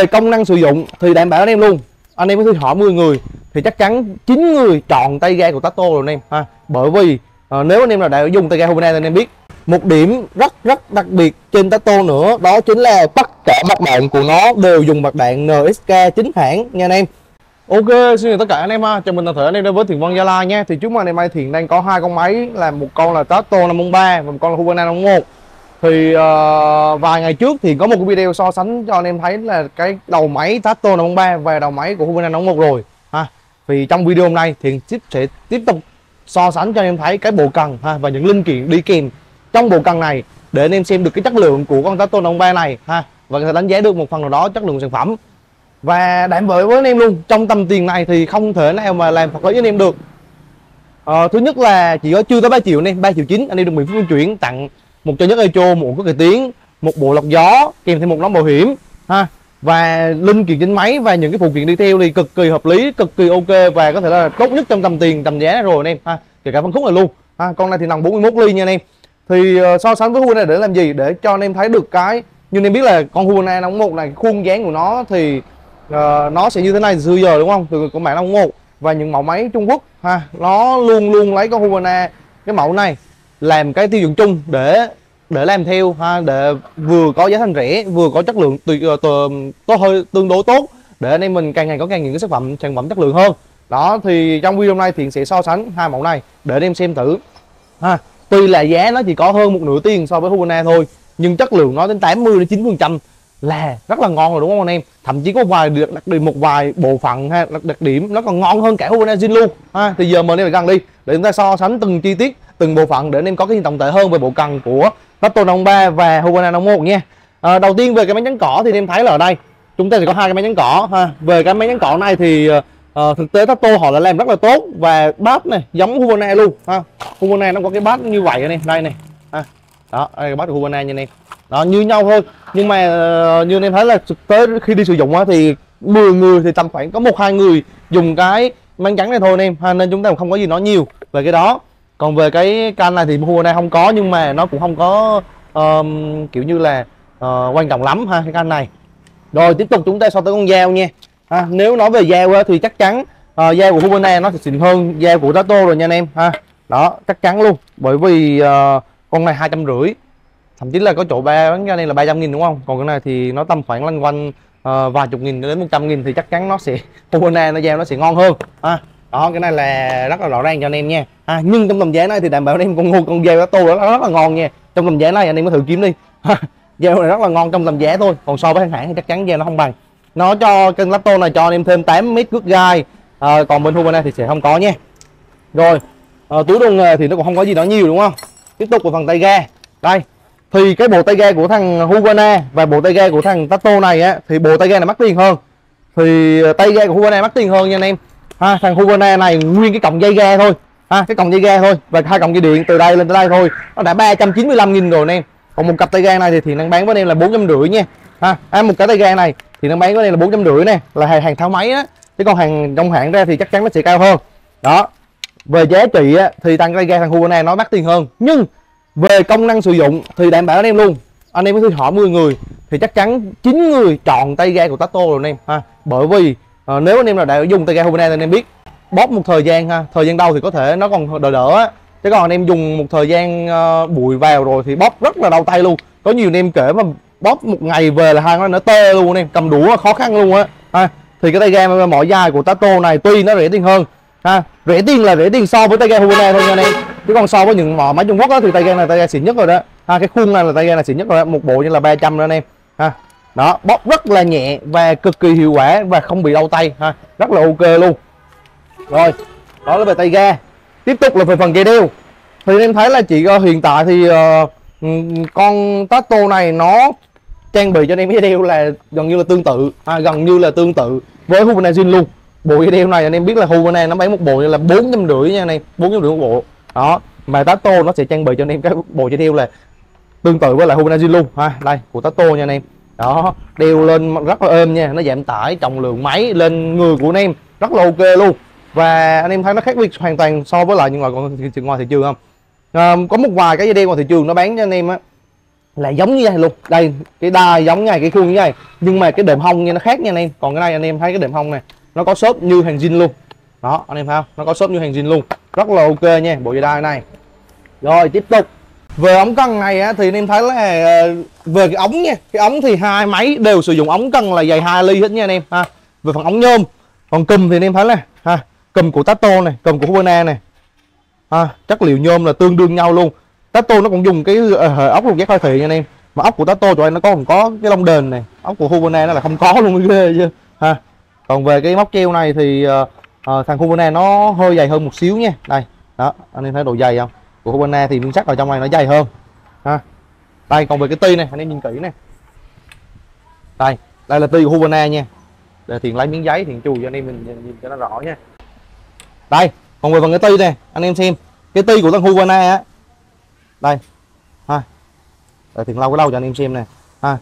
về công năng sử dụng thì đảm bảo anh em luôn anh em có thể hỏi 10 người thì chắc chắn 9 người chọn tay ga của Tato rồi anh em ha bởi vì ờ, nếu anh em nào đã dùng tay ga Hubana thì anh em biết một điểm rất rất đặc biệt trên Tato nữa đó chính là tất cả mặt đạn của nó đều dùng mặt đạn NSK chính hãng nha anh em Ok, xin chào tất cả anh em ha. Chào mừng toàn thể anh em đến với Thiện Vân Gia Lai nha. Thì trước mặt anh em Thiện đang có hai con máy là một con là Tato 503 và một con là Hubana 51. Thì uh, vài ngày trước thì có một cái video so sánh cho anh em thấy là cái đầu máy Tato 503 và đầu máy của Hubana 51 rồi ha. Thì trong video hôm nay thì tiếp sẽ tiếp tục so sánh cho anh em thấy cái bộ cần ha và những linh kiện đi kèm trong bộ cần này để anh em xem được cái chất lượng của con Tato 503 này ha và có thể đánh giá được một phần nào đó chất lượng sản phẩm và đảm bảo với anh em luôn trong tầm tiền này thì không thể nào mà làm thật lý với anh em được ờ, thứ nhất là chỉ có chưa tới 3 triệu anh em 3 triệu chín anh em được miễn phí vận chuyển tặng một cho nhất echo một có cải tiến một bộ lọc gió kèm thêm một nón bảo hiểm ha. Và linh kiện trên máy và những cái phụ kiện đi theo thì cực kỳ hợp lý cực kỳ ok và có thể là tốt nhất trong tầm tiền tầm giá rồi anh em ha. Kể cả phân khúc này luôn ha. Con này thì nằm 41 ly nha anh em. Thì uh, so sánh với Huawei này để làm gì? Để cho anh em thấy được cái nhưng anh em biết là con Huawei nó một này khuôn dáng của nó thì uh, nó sẽ như thế này xưa giờ đúng không? Từ con mạng năm một. Và những mẫu máy Trung Quốc ha nó luôn luôn lấy con huawei cái mẫu này làm cái tiêu chuẩn chung để để làm theo ha để vừa có giá thành rẻ vừa có chất lượng tùy ờ, tốt hơi tương đối tốt để anh em mình càng ngày có càng những cái sản phẩm sản phẩm chất lượng hơn. Đó thì trong video này thì sẽ so sánh hai mẫu này để anh em xem thử ha. Tuy là giá nó chỉ có hơn một nửa tiền so với huawei thôi nhưng chất lượng nó đến 80 đến chín phần trăm là rất là ngon rồi đúng không anh em? Thậm chí có vài được đặc điểm một vài bộ phận ha đặc, đặc điểm nó còn ngon hơn cả Hubana Zin luôn ha. Thì giờ mời anh em gần đi để chúng ta so sánh từng chi tiết từng bộ phận để anh em có cái nhìn tổng thể hơn về bộ cần của Raptor 53 và Hubana 51 nha. À, đầu tiên về cái máy nhắn cỏ thì anh em thấy là ở đây chúng ta sẽ có hai cái máy nhắn cỏ ha. Về cái máy nhắn cỏ này thì uh, thực tế Tato họ đã làm rất là tốt và bát này giống Hubana luôn ha. Hubana nó có cái bát như vậy anh em đây này ha. Đó đây là bát của Hubana nha anh em đó như nhau thôi nhưng mà uh, như anh em thấy là thực tế khi đi sử dụng á, thì 10 người thì tầm khoảng có một hai người dùng cái máy trắng này thôi anh em ha, nên chúng ta không có gì nói nhiều về cái đó còn về cái can này thì mua này không có nhưng mà nó cũng không có um, kiểu như là uh, quan trọng lắm ha cái can này. Rồi tiếp tục chúng ta so tới con dao nha. Ha, nếu nói về dao thì chắc chắn uh, dao của Hubana nó sẽ xịn hơn dao của Tato rồi nha anh em ha. Đó chắc chắn luôn bởi vì uh, con này hai trăm rưỡi. Thậm chí là có chỗ ba bán ra đây là 300 nghìn đúng không? Còn cái này thì nó tầm khoảng lanh quanh uh, vài chục nghìn đến 100 nghìn thì chắc chắn nó sẽ Hubana nó dao nó sẽ ngon hơn à, đó cái này là rất là rõ ràng cho anh em nha à, nhưng trong tầm giá này thì đảm bảo anh em con ngô con dao tô đó rất là ngon nha. Trong tầm giá này anh em có thử kiếm đi. Dao này rất là ngon trong tầm giá thôi. Còn so với hãng thì chắc chắn dao nó không bằng. Nó cho cân lắp tô này cho anh em thêm 8 mét cước gai. À, còn bên Hubana thì sẽ không có nha. Rồi à, túi đồ nghề ờ, thì nó cũng không có gì đó nhiều đúng không? Tiếp tục vào phần tay ga. Đây thì cái bộ tay ga của thằng Hubana và bộ tay ga của thằng Tato này á thì bộ tay ga này mắc tiền hơn. Thì tay ga của Hubana mắc tiền hơn nha anh em. Ha thằng Hubana này nguyên cái cọng dây ga thôi ha cái còng dây ga thôi. Và hai còng dây điện từ đây lên tới đây thôi. Nó đã 395 nghìn rồi anh em còn một cặp tay ga này thì thì đang bán với anh em là bốn trăm rưỡi nha. Ha à, một cái tay ga này thì đang bán với anh em là bốn trăm rưỡi nè. Là hàng, hàng tháo máy á. Chứ còn hàng trong hãng ra thì chắc chắn nó sẽ cao hơn. Đó. Về giá trị á, thì tăng tay ga thằng Huvana nó mắc tiền hơn. Nhưng về công năng sử dụng thì đảm bảo anh em luôn. Anh em có thể hỏi 10 người thì chắc chắn 9 người chọn tay ga của Tato rồi anh em. Ha bởi vì à, nếu anh em nào đã dùng tay ga Hubana thì anh em biết bóp một thời gian ha thời gian đầu thì có thể nó còn đỡ đỡ á. Chứ còn anh em dùng một thời gian uh, bụi vào rồi thì bóp rất là đau tay luôn. Có nhiều anh em kể mà bóp một ngày về là hai nó tê luôn anh em cầm đũa khó khăn luôn á. Ha thì cái tay ga mỏi dài của Tato này tuy nó rẻ tiền hơn ha rẻ tiền là rẻ tiền so với tay ga Hubana thôi nha anh em. Chứ còn so với những mỏ máy Trung Quốc á thì tay ga này tay ga xịn nhất rồi đó. Ha cái khuôn này là tay ga là xịn nhất rồi đó. một bộ như là 300 rồi anh em. Ha đó bóp rất là nhẹ và cực kỳ hiệu quả và không bị đau tay ha rất là ok luôn rồi đó là về tay ga. Tiếp tục là về phần dây đeo. Thì em thấy là chị uh, ờ, hiện tại thì uh, con Tato này nó trang bị cho anh em dây đeo là gần như là tương tự. À, gần như là tương tự với Hubana Zin luôn. Bộ dây đeo này anh em biết là Hubana nó bán một bộ là bốn trăm rưỡi nha anh em bốn trăm rưỡi một bộ. Đó mà Tato nó sẽ trang bị cho anh em cái bộ dây đeo là tương tự với lại Hubana Zin luôn. Ha đây của Tato nha anh em. Đó đeo lên rất là êm nha nó giảm tải trọng lượng máy lên người của anh em rất là ok luôn và anh em thấy nó khác biệt hoàn toàn so với lại những ngoài còn ngoài thị trường không? À, có một vài cái dây đeo ngoài thị trường nó bán cho anh em á là giống như vậy luôn. Đây cái đai giống như này cái khuôn như này. Nhưng mà cái đệm hông nha nó khác nha anh em. Còn cái này anh em thấy cái đệm hông này nó có xốp như hàng zin luôn. Đó anh em thấy không? Nó có xốp như hàng zin luôn. Rất là ok nha bộ dây đai này. Rồi tiếp tục. Về ống cân này á, thì anh em thấy là ờ, về cái ống nha. Cái ống thì hai máy đều sử dụng ống cân là dày 2 ly hết nha anh em ha. Về phần ống nhôm còn cùm thì anh em thấy là ha cùm của Tato này cùm của Hubana này. Ha chất liệu nhôm là tương đương nhau luôn. Tato nó cũng dùng cái uh, ốc lục giác khai thị nha anh em. Mà ốc của Tato tụi anh nó có còn có cái lông đền này. Ốc của Hubana nó là không có luôn ghê chứ ha còn về cái móc treo này thì uh, uh, thằng Hubana nó hơi dày hơn một xíu nha. Đây đó anh em thấy độ dày không? Của Hubana thì miếng sắt ở trong này nó dày hơn. Ha đây còn về cái ti này anh em nhìn kỹ này đây đây là ti của Hubana nha. Để thiện lấy miếng giấy thiện chùi cho anh em mình nhìn, nhìn cho nó rõ nha đây còn về phần cái ti này anh em xem. Cái ti của thằng này á. Đây ha. Để thiện lau cái lau cho anh em xem nè ha.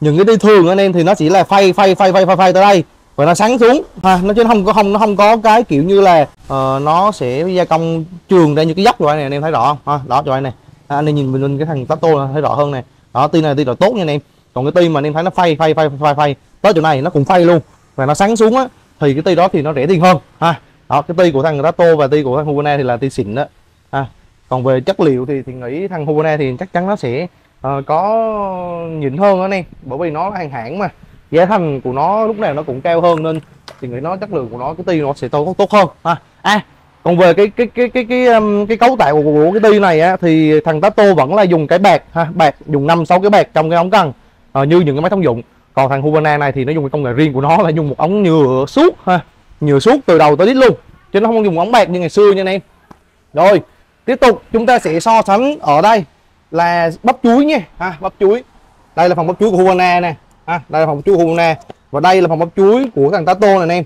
Những cái ti thường anh em thì nó chỉ là phay phay phay phay phay, phay tới đây. Và nó sáng xuống ha. Nó chứ không có không nó không có cái kiểu như là uh, nó sẽ gia công trường ra như cái dốc rồi này anh em thấy rõ không? Ha đó cho anh này. À, anh em nhìn mình cái thằng Tato thấy rõ hơn này. Đó ti này ti là tốt nha anh em. Còn cái ti mà anh em thấy nó phay phay phay phay phay tới chỗ này nó cũng phay luôn. Và nó sáng xuống á thì cái ti đó thì nó rẻ tiền hơn ha đó cái ti của thằng Rato và ti của thằng Hubana thì là ti xịn đó. À, còn về chất liệu thì thì nghĩ thằng Hubana thì chắc chắn nó sẽ uh, có nhịn hơn đó anh em bởi vì nó là hàng hãng mà. Giá thành của nó lúc nào nó cũng cao hơn nên thì nghĩ nó chất lượng của nó cái ti nó sẽ tốt tốt hơn. Ha. À còn về cái cái cái cái cái cái, cái cấu tạo của, của cái ti này á thì thằng Tato vẫn là dùng cái bạc ha bạc dùng năm sáu cái bạc trong cái ống cân à, ờ, như những cái máy thông dụng. Còn thằng Hubana này thì nó dùng cái công nghệ riêng của nó là dùng một ống nhựa suốt ha nhựa suốt từ đầu tới đít luôn, chứ nó không dùng ống bạc như ngày xưa nha anh em. Rồi, tiếp tục, chúng ta sẽ so sánh ở đây là bắp chuối nha. Ha, bắp chuối. Đây là phòng bắp chuối của Huana nè. Ha, đây là phòng bắp chuối của Huana. Và đây là phòng bắp chuối của thằng Tato này anh em.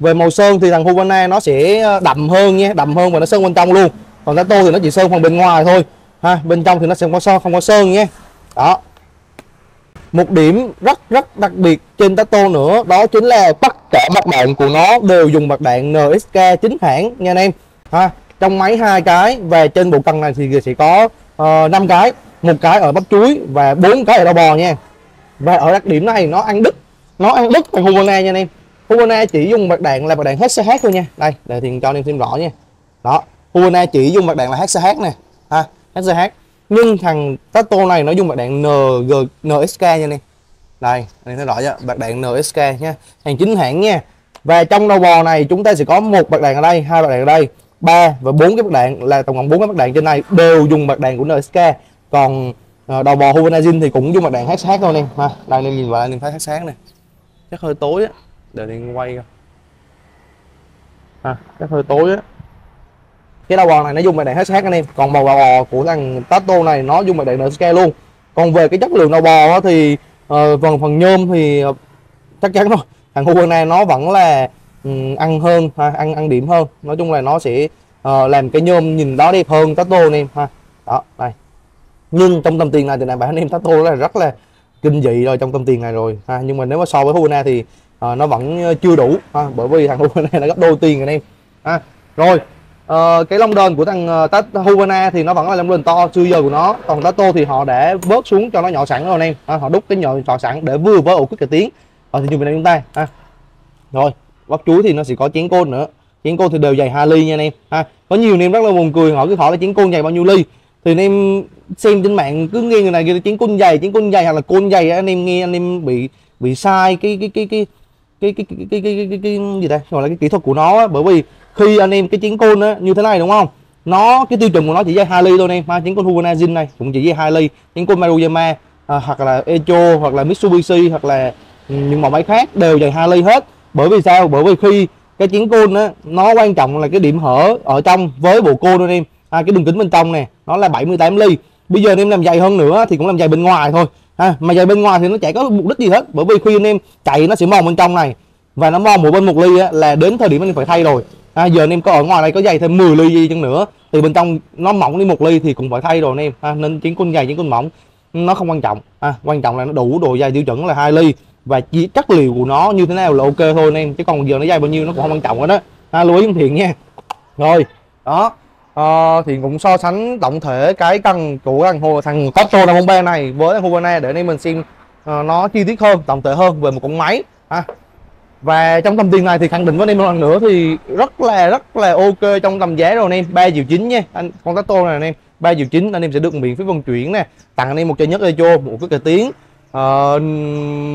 Về màu sơn thì thằng Huana nó sẽ ờ, đậm hơn nha, đậm hơn và nó sơn bên trong luôn. Còn Tato thì nó chỉ sơn phần bên ngoài thôi. Ha, bên trong thì nó sẽ không có sơn, không có sơn nha. Đó. Một điểm rất rất đặc biệt trên Tato nữa, đó chính là bắt cả mặt đạn của nó đều dùng mặt đạn NSK chính hãng nha anh em. Ha trong máy hai cái và trên bộ cần này thì sẽ có ờ, uh, 5 cái. Một cái ở bắp chuối và bốn cái ở đầu bò nha. Và ở đặc điểm này nó ăn đứt nó ăn đứt còn Hubana nha anh em. Hubana chỉ dùng mặt đạn là mặt đạn HCH thôi nha. Đây để thì cho anh em xem rõ nha. Đó Hubana chỉ dùng mặt đạn là HCH nè. Ha HCH nhưng thằng Tato này nó dùng mặt đạn NG NSK nha anh em đây anh thấy rõ chưa bạc đạn NSK nha hàng chính hãng nha. Và trong đầu bò này chúng ta sẽ có một bạc đạn ở đây hai bạc đạn ở đây ba và bốn cái bạc đạn là tổng cộng bốn cái bạc đạn trên này đều dùng bạc đạn của NSK còn ờ, đầu bò Hubanazin thì cũng dùng bạc đạn HSH thôi anh em ha đây anh em nhìn vào anh em thấy HSH này chắc hơi tối á để anh quay coi. Ha chắc hơi tối á. Cái đầu bò này nó dùng bạc đạn HSH anh em còn bò bò của thằng Tato này nó dùng bạc đạn NSK luôn. Còn về cái chất lượng đầu bò thì uh, phần phần nhôm thì ờ, chắc chắn rồi. Thằng này nó vẫn là um, ăn hơn ha, ăn ăn điểm hơn. Nói chung là nó sẽ uh, làm cái nhôm nhìn đó đẹp hơn Tato anh em ha. Đó đây. Nhưng trong tầm tiền này thì này bạn anh em Tato là rất là kinh dị rồi trong tầm tiền này rồi ha. Nhưng mà nếu mà so với Huawei thì uh, nó vẫn chưa đủ ha, bởi vì thằng này nó gấp đôi tiền anh em ha. Rồi uh, cái lông đơn của thằng uh, Huvana thì nó vẫn là lông đơn to chưa giờ của nó còn Tato thì họ để bớt xuống cho nó nhỏ sẵn rồi anh em à, họ đúc cái nhỏ nhỏ sẵn để vừa với ổ kích cái tiếng ở thị trường Việt Nam chúng ta ha rồi bắp chuối thì nó sẽ có chén côn nữa chén côn thì đều dày 2 ly nha anh em ha có nhiều anh em rất là buồn cười họ cứ hỏi là chén côn dày bao nhiêu ly thì anh em xem trên mạng cứ nghe người này kia chén côn dày chén côn dày hoặc là côn dày anh em nghe anh em bị bị sai cái cái cái cái cái cái cái cái cái, cái, cái, gì đây gọi là cái kỹ thuật của nó bởi vì khi anh em cái chén côn á như thế này đúng không? Nó cái tiêu chuẩn của nó chỉ dây hai ly thôi anh em. Ha chén côn Hubanazin này cũng chỉ dây hai ly. Chén côn Maruyama à, hoặc là Echo hoặc là Mitsubishi hoặc là ừ, những mẫu máy khác đều dày hai ly hết. Bởi vì sao? Bởi vì khi cái chén côn á nó quan trọng là cái điểm hở ở trong với bộ côn anh em. À, cái đường kính bên trong nè nó là 78 ly. Bây giờ anh em làm dày hơn nữa thì cũng làm dày bên ngoài thôi. Ha mà dày bên ngoài thì nó chạy có mục đích gì hết. Bởi vì khi anh em chạy nó sẽ mòn bên trong này. Và nó mòn một bên một ly á, là đến thời điểm anh em phải thay rồi à, giờ anh em có ở ngoài đây có dày thêm 10 ly gì chăng nữa. Thì bên trong nó mỏng đi một ly thì cũng phải thay rồi anh em. À, nên chén con dày chén con mỏng nó không quan trọng. À, quan trọng là nó đủ độ dày tiêu chuẩn là hai ly. Và chỉ chất liệu của nó như thế nào là ok thôi anh em. Chứ còn giờ nó dày bao nhiêu nó cũng không quan trọng hết đó ha, à, lưu ý thiện nha. Rồi đó. Ờ, à, thì cũng so sánh tổng thể cái căn của thằng hồ thằng Cotto 503 này với thằng Hubana để anh em mình xem uh, nó chi tiết hơn tổng thể hơn về một con máy. Ha và trong tầm tiền này thì khẳng định với anh em một lần nữa thì rất là rất là ok trong tầm giá rồi anh em. Ba triệu chín nha. Anh con tô này anh em. Ba triệu chín anh em sẽ được miễn phí vận chuyển nè. Tặng anh em một chai nhất echo một cái cờ tiếng uh,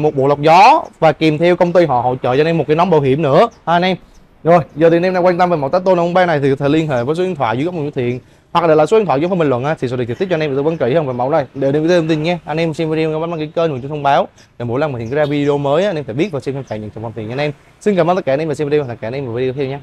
một bộ lọc gió và kèm theo công ty họ hỗ trợ cho anh em một cái nón bảo hiểm nữa. Ha, anh em. Rồi giờ thì anh em đang quan tâm về mẫu Tato 503 này thì có thể liên hệ với số điện thoại dưới góc màn thiện hoặc là, là số điện thoại dưới phần bình luận á, thì sẽ được trực tiếp cho anh em tư vấn kỹ hơn về mẫu này để đem thêm thông tin nhé anh em xem video các bạn đăng ký kênh mình chuông thông báo. Để mỗi lần mình hiện ra video mới anh em phải biết và xem thêm trải nghiệm sản phẩm tiền anh em. Xin cảm ơn tất cả anh em và xem video và tất cả anh em vào video tiếp theo nhé